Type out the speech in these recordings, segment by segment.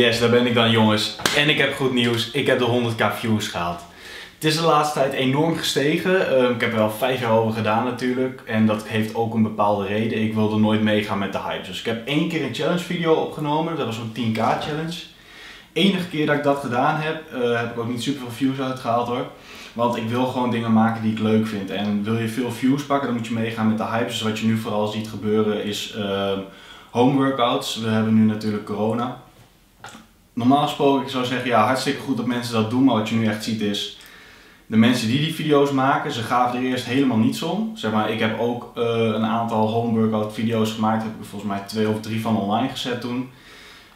Yes, daar ben ik dan jongens. En ik heb goed nieuws, ik heb de 100k views gehaald. Het is de laatste tijd enorm gestegen. Ehm, ik heb er wel vijf jaar over gedaan natuurlijk. En dat heeft ook een bepaalde reden. Ik wilde nooit meegaan met de hype. Dus ik heb één keer een challenge video opgenomen. Dat was een 10k challenge. Enige keer dat ik dat gedaan heb, uh, heb ik ook niet super veel views uitgehaald hoor. Want ik wil gewoon dingen maken die ik leuk vind. En wil je veel views pakken, dan moet je meegaan met de hype. Dus wat je nu vooral ziet gebeuren is uh, home workouts. We hebben nu natuurlijk corona. Normaal gesproken, ik zou zeggen, ja, hartstikke goed dat mensen dat doen. Maar wat je nu echt ziet is, de mensen die die video's maken, ze gaven er eerst helemaal niets om. Zeg maar, ik heb ook uh, een aantal home workout video's gemaakt. Heb ik volgens mij twee of drie van online gezet toen.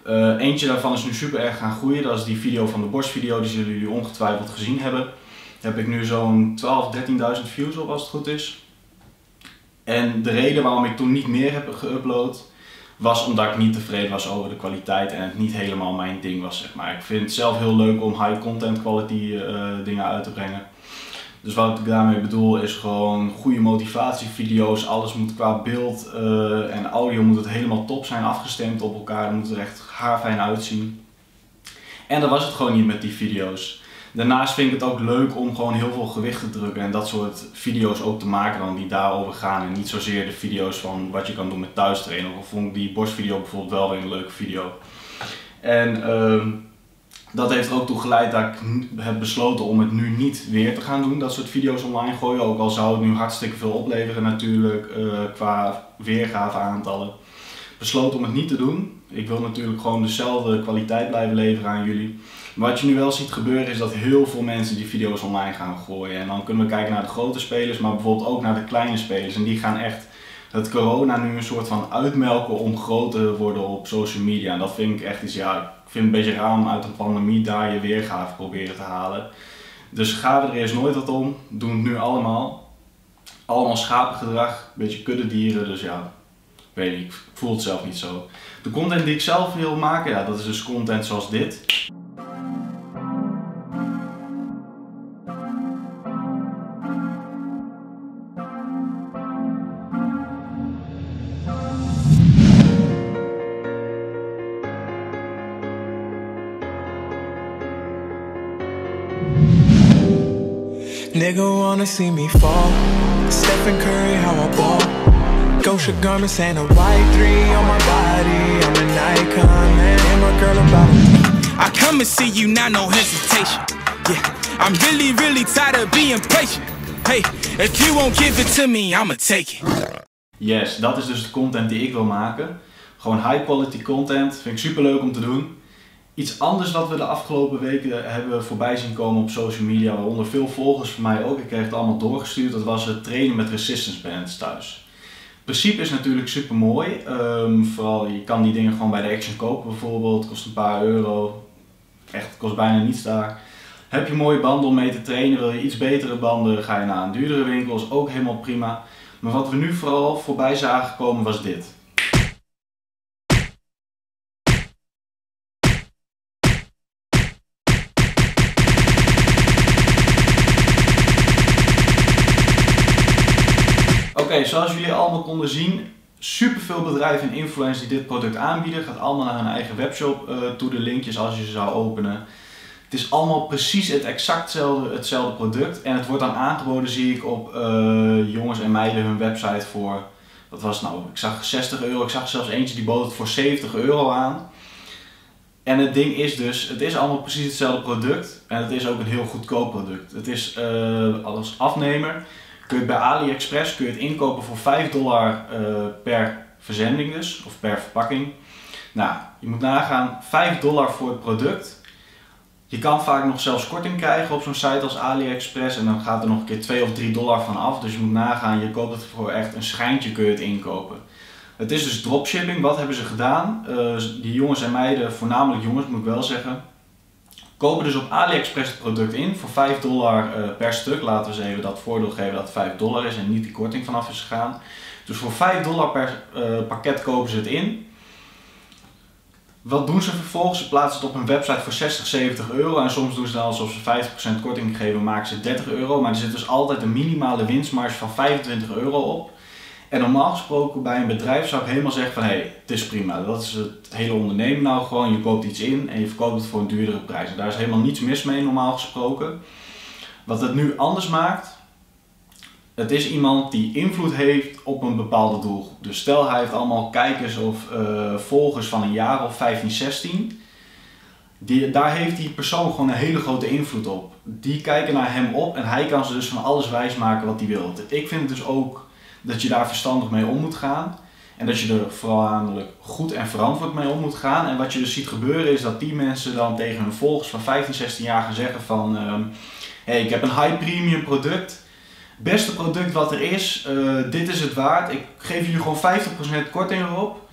Uh, eentje daarvan is nu super erg gaan groeien. Dat is die video van de borstvideo, die zullen jullie ongetwijfeld gezien hebben. Daar heb ik nu zo'n 12, 13.000 views op als het goed is. En de reden waarom ik toen niet meer heb geüpload, was omdat ik niet tevreden was over de kwaliteit en het niet helemaal mijn ding was. Zeg maar. Ik vind het zelf heel leuk om high content quality uh, dingen uit te brengen. Dus wat ik daarmee bedoel is gewoon goede motivatievideo's. Alles moet qua beeld uh, en audio moet het helemaal top zijn afgestemd op elkaar. Moet er echt haarfijn uitzien. En dat was het gewoon niet met die video's. Daarnaast vind ik het ook leuk om gewoon heel veel gewicht te drukken en dat soort video's ook te maken dan die daarover gaan. En niet zozeer de video's van wat je kan doen met thuis trainen. Of vond ik die borstvideo bijvoorbeeld wel weer een leuke video. En uh, dat heeft ook toe geleid dat ik heb besloten om het nu niet weer te gaan doen. Dat soort video's online gooien. Ook al zou het nu hartstikke veel opleveren natuurlijk uh, qua weergave aantallen. Besloten om het niet te doen. Ik wil natuurlijk gewoon dezelfde kwaliteit blijven leveren aan jullie. Wat je nu wel ziet gebeuren is dat heel veel mensen die video's online gaan gooien. En dan kunnen we kijken naar de grote spelers, maar bijvoorbeeld ook naar de kleine spelers. En die gaan echt het corona nu een soort van uitmelken om groter te worden op social media. En dat vind ik echt iets, ja, ik vind het een beetje raar om uit een pandemie daar je weergave proberen te halen. Dus gaven er eerst nooit wat om, doen het nu allemaal. Allemaal schapengedrag, een beetje kuddedieren, dus ja, weet niet, ik voel het zelf niet zo. De content die ik zelf wil maken, ja, dat is dus content zoals dit. Nigga wanna see me fall. Stephen Curry, how I ball. Gosha garments and a white three on my body. I'm an icon, man. And my girl about it. I come and see you, now no hesitation. Yeah, I'm really, really tired of being patient. Hey, if you won't give it to me, I'ma take it. Yes, dat is dus de content die ik wil maken. Gewoon high quality content. Vind ik super leuk om te doen. Iets anders wat we de afgelopen weken hebben voorbij zien komen op social media, waaronder veel volgers van mij ook, ik kreeg het allemaal doorgestuurd, dat was het trainen met resistance bands thuis. Principe is natuurlijk super mooi, um, vooral je kan die dingen gewoon bij de Action kopen bijvoorbeeld, kost een paar euro, echt kost bijna niets daar. Heb je mooie banden om mee te trainen, wil je iets betere banden, ga je naar een duurdere winkel, is ook helemaal prima. Maar wat we nu vooral voorbij zagen komen was dit. Zoals jullie allemaal konden zien, superveel bedrijven en influencers die dit product aanbieden. Gaat allemaal naar hun eigen webshop uh, toe, de linkjes als je ze zou openen. Het is allemaal precies het exact hetzelfde, product. En het wordt dan aangeboden, zie ik, op uh, jongens en meiden hun website voor, wat was nou, ik zag 60 euro. Ik zag zelfs eentje die bood het voor 70 euro aan. En het ding is dus, het is allemaal precies hetzelfde product. En het is ook een heel goedkoop product. Het is uh, als afnemer kun je bij AliExpress kun je het inkopen voor 5 dollar uh, per verzending dus, of per verpakking. Nou, je moet nagaan, 5 dollar voor het product. Je kan vaak nog zelfs korting krijgen op zo'n site als AliExpress en dan gaat er nog een keer 2 of 3 dollar van af. Dus je moet nagaan, je koopt het voor echt een schijntje kun je het inkopen. Het is dus dropshipping. Wat hebben ze gedaan? Uh, die jongens en meiden, voornamelijk jongens moet ik wel zeggen, kopen dus op AliExpress het product in voor 5 dollar uh, per stuk. Laten we eens even dat voordeel geven dat het 5 dollar is en niet die korting vanaf is gegaan. Dus voor 5 dollar per uh, pakket kopen ze het in. Wat doen ze vervolgens? Ze plaatsen het op hun website voor 60, 70 euro. En soms doen ze dan alsof ze 50% korting geven, maken ze 30 euro. Maar er zit dus altijd een minimale winstmarge van 25 euro op. En normaal gesproken bij een bedrijf zou ik helemaal zeggen van hé, hey, het is prima. Dat is het hele ondernemen nou gewoon. Je koopt iets in en je verkoopt het voor een duurdere prijs. En daar is helemaal niets mis mee normaal gesproken. Wat het nu anders maakt, het is iemand die invloed heeft op een bepaalde doelgroep. Dus stel hij heeft allemaal kijkers of uh, volgers van een jaar of 15, 16. Die, daar heeft die persoon gewoon een hele grote invloed op. Die kijken naar hem op en hij kan ze dus van alles wijsmaken wat hij wil. Ik vind het dus ook dat je daar verstandig mee om moet gaan. En dat je er voornamelijk goed en verantwoord mee om moet gaan. En wat je dus ziet gebeuren is dat die mensen dan tegen hun volgers van 15, 16 jaar gaan zeggen van... Uh, hey, ik heb een high premium product. Beste product wat er is. Uh, dit is het waard. Ik geef jullie gewoon 50% korting erop.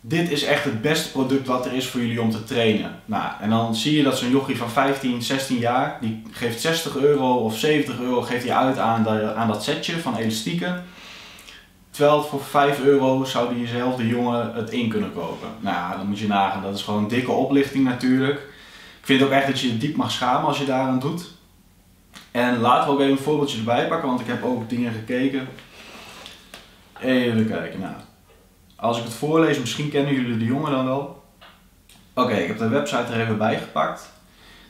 Dit is echt het beste product wat er is voor jullie om te trainen. Nou, en dan zie je dat zo'n jochie van 15, 16 jaar, die geeft 60 euro of 70 euro geeft hij uit aan, aan dat setje van elastieken. Terwijl voor 5 euro zou diezelfde jongen het in kunnen kopen. Nou, dan moet je nagaan. Dat is gewoon een dikke oplichting natuurlijk. Ik vind ook echt dat je je diep mag schamen als je daaraan doet. En laten we ook even een voorbeeldje erbij pakken, want ik heb ook dingen gekeken. Even kijken. Nou, als ik het voorlees, misschien kennen jullie de jongen dan wel. Oké, ik heb de website er even bij gepakt.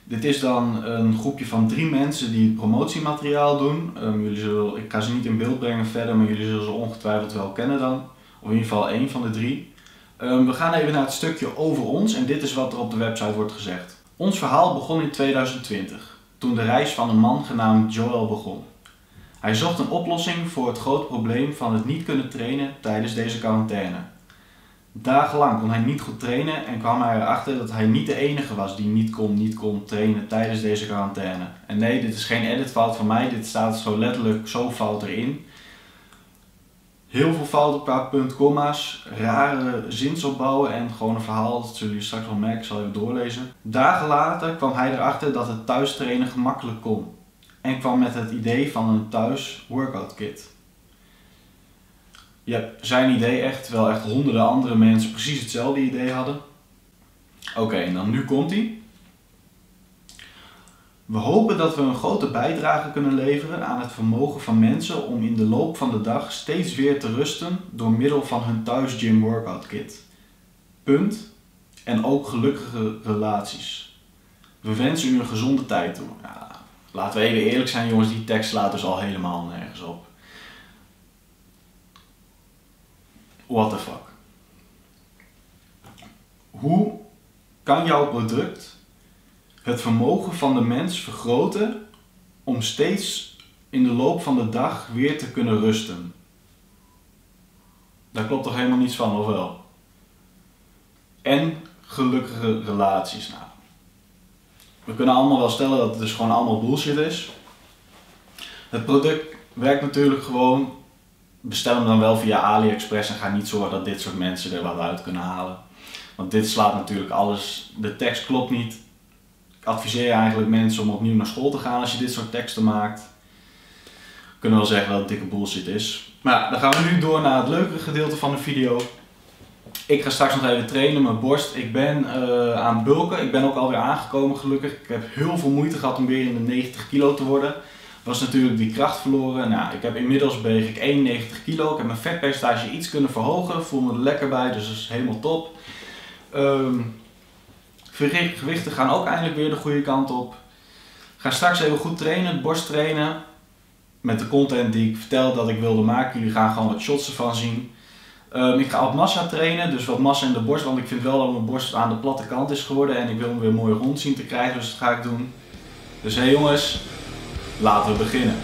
Dit is dan een groepje van drie mensen die promotiemateriaal doen. Um, jullie zullen, ik ga ze niet in beeld brengen verder, maar jullie zullen ze ongetwijfeld wel kennen dan. Of in ieder geval één van de drie. Um, we gaan even naar het stukje over ons en dit is wat er op de website wordt gezegd. Ons verhaal begon in 2020, toen de reis van een man genaamd Joel begon. Hij zocht een oplossing voor het groot probleem van het niet kunnen trainen tijdens deze quarantaine. Dagenlang kon hij niet goed trainen en kwam hij erachter dat hij niet de enige was die niet kon, niet kon trainen tijdens deze quarantaine. En nee, dit is geen editfout van mij, dit staat zo letterlijk zo fout erin. Heel veel fouten qua punt, komma's, rare zinsopbouwen en gewoon een verhaal, dat zullen jullie straks wel merken, ik zal even doorlezen. Dagen later kwam hij erachter dat het thuis trainen gemakkelijk kon. En kwam met het idee van een thuis workout kit je zijn idee echt, terwijl echt honderden andere mensen precies hetzelfde idee hadden. Oké, en dan nu komt hij. We hopen dat we een grote bijdrage kunnen leveren aan het vermogen van mensen om in de loop van de dag steeds weer te rusten door middel van hun thuis gym workout kit. Punt. En ook gelukkige relaties. We wensen u een gezonde tijd toe. Ja, laten we even eerlijk zijn jongens, die tekst slaat dus al helemaal nergens op. what the fuck. Hoe kan jouw product het vermogen van de mens vergroten om steeds in de loop van de dag weer te kunnen rusten? Daar klopt toch helemaal niets van, of wel? En gelukkige relaties. Nou, we kunnen allemaal wel stellen dat het dus gewoon allemaal bullshit is. Het product werkt natuurlijk gewoon bestel hem dan wel via AliExpress en ga niet zorgen dat dit soort mensen er wat uit kunnen halen. Want dit slaat natuurlijk alles, de tekst klopt niet. Ik adviseer eigenlijk mensen om opnieuw naar school te gaan als je dit soort teksten maakt. We kunnen wel zeggen dat het dikke bullshit is. Maar dan gaan we nu door naar het leukere gedeelte van de video. Ik ga straks nog even trainen, mijn borst. Ik ben uh, aan bulken. Ik ben ook alweer aangekomen gelukkig. Ik heb heel veel moeite gehad om weer in de 90 kilo te worden was natuurlijk die kracht verloren. Nou, ik heb inmiddels beweeg ik 91 kilo. Ik heb mijn vetpercentage iets kunnen verhogen. Voel me er lekker bij, dus dat is helemaal top. Um, gewichten gaan ook eindelijk weer de goede kant op. ga straks even goed trainen, borst trainen. Met de content die ik vertel dat ik wilde maken. Jullie gaan gewoon wat shots ervan zien. Um, ik ga op massa trainen, dus wat massa in de borst, want ik vind wel dat mijn borst aan de platte kant is geworden en ik wil hem weer mooi rond zien te krijgen, dus dat ga ik doen. Dus hey jongens, Laten we beginnen.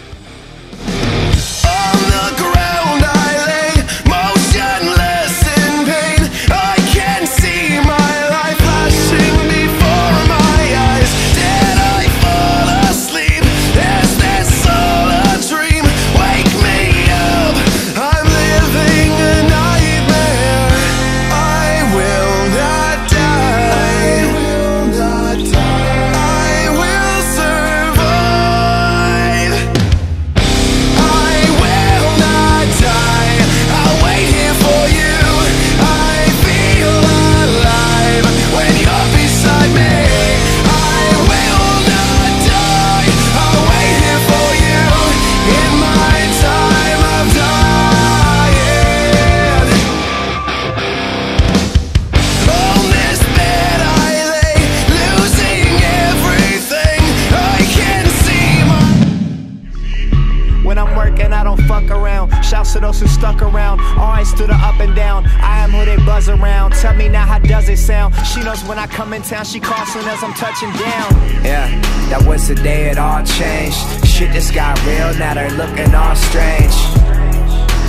They buzz around. Tell me now, how does it sound? She knows when I come in town, she calls soon as I'm touching down. Yeah, that was the day it all changed. Shit just got real, now they're looking all strange.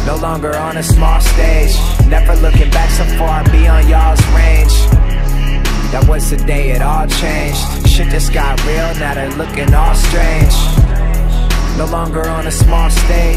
No longer on a small stage. Never looking back so far beyond y'all's range. That was the day it all changed. Shit just got real, now they're looking all strange. No longer on a small stage.